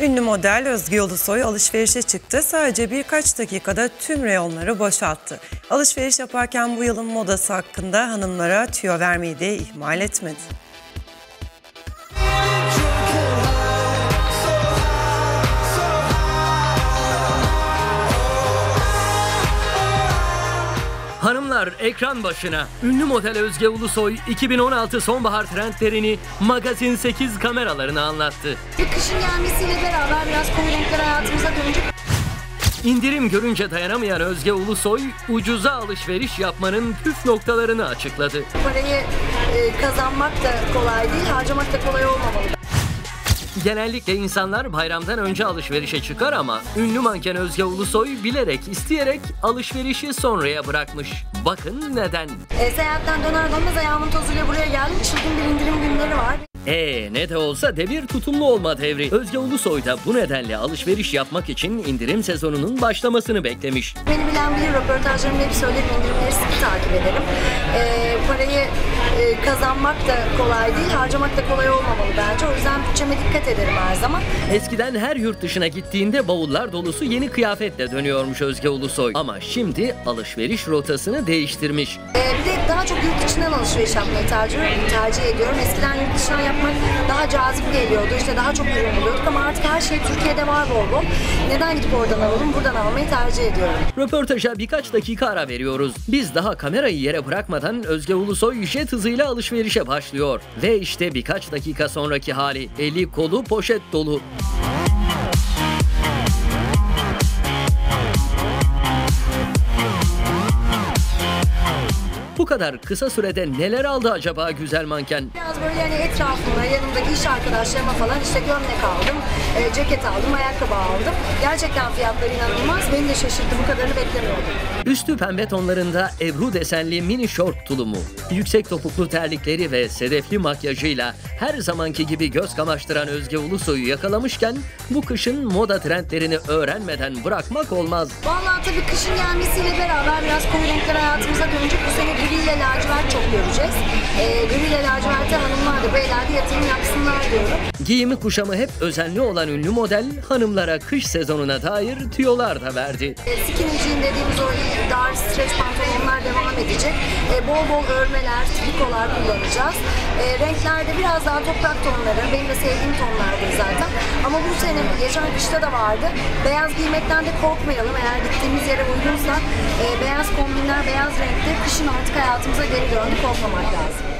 Ünlü model Özge Ulusoy alışverişe çıktı. Sadece birkaç dakikada tüm reyonları boşalttı. Alışveriş yaparken bu yılın modası hakkında hanımlara tüyo vermeyi de ihmal etmedi. Hanımlar ekran başına. Ünlü model Özge Ulusoy 2016 sonbahar trendlerini Magazin 8 kameralarına anlattı. Kışın gelmesiyle beraber biraz koyu renkler hayatımıza dönecek. İndirim görünce dayanamayan Özge Ulusoy ucuza alışveriş yapmanın püf noktalarını açıkladı. Parayı e, kazanmak da kolay değil, harcamak da kolay olmamalı. Genellikle insanlar bayramdan önce alışverişe çıkar ama ünlü manken Özge Ulusoy bilerek isteyerek alışverişi sonraya bırakmış. Bakın neden. E, seyahatten döner dönmez ayağımın tozuyla buraya geldim. Çılgın bir indirim günleri var. Ee ne de olsa devir tutumlu olma devri. Özge Ulusoy da bu nedenle alışveriş yapmak için indirim sezonunun başlamasını beklemiş. Beni bilen bilir, röportajlarımda hep söylerim, indirimleri sıkı takip ederim. E, parayı e, kazanmak da kolay değil, harcamak da kolay olmamalı bence. O yüzden bütçeme dikkat ederim her zaman. Eskiden her yurt dışına gittiğinde bavullar dolusu yeni kıyafetle dönüyormuş Özge Ulusoy. Ama şimdi alışveriş rotasını değiştirmiş. E, bir de daha çok yurt dışından alışveriş yapmayı tercih, tercih ediyorum. Eskiden yurt dışından yapmak daha cazip geliyordu. İşte daha çok ürün buluyorduk ama artık her şey Türkiye'de var bol. Neden gidip oradan alalım? Buradan almayı tercih ediyorum. Röportaja birkaç dakika ara veriyoruz. Biz daha kamerayı yere bırakmadan Özge Ulusoy jet hızıyla alışverişe başlıyor. Ve işte birkaç dakika sonraki hali. Eli kolu poşet dolu. Bu kadar kısa sürede neler aldı acaba güzel manken? Biraz böyle yani etrafımda, yanımdaki iş arkadaşlarıma falan işte gömlek aldım, e, ceket aldım, ayakkabı aldım. Gerçekten fiyatları inanılmaz. Beni de şaşırttı. Bu kadarını beklemiyordum. Üstü pembe tonlarında Ebru desenli mini şort tulumu, yüksek topuklu terlikleri ve sedefli makyajıyla her zamanki gibi göz kamaştıran Özge Ulusoy'u yakalamışken bu kışın moda trendlerini öğrenmeden bırakmak olmaz. Vallahi tabii kışın gelmesiyle beraber biraz koyu renkler hayatımıza dönecek. Bu sene gri ile lacivert çok göreceğiz. E, gri ile hanımlar da beyler de yatırım yapsınlar diyorum. Giyimi kuşamı hep özenli olan ünlü model hanımlara kış sezonuna dair tüyolar da verdi. E, skinny jean dediğimiz o dar streç pantolonlar devam edecek. E, bol bol örmeler, trikolar kullanacağız. E, renklerde biraz daha toprak tonları, benim de sevdiğim tonlardır zaten. Ama bu sene, geçen kışta da vardı. Beyaz giymekten de korkmayalım. Eğer gittiğimiz yere uygunsa e, beyaz kombinler, beyaz renkte kışın artık hayatımıza geri döndü. Korkmamak lazım.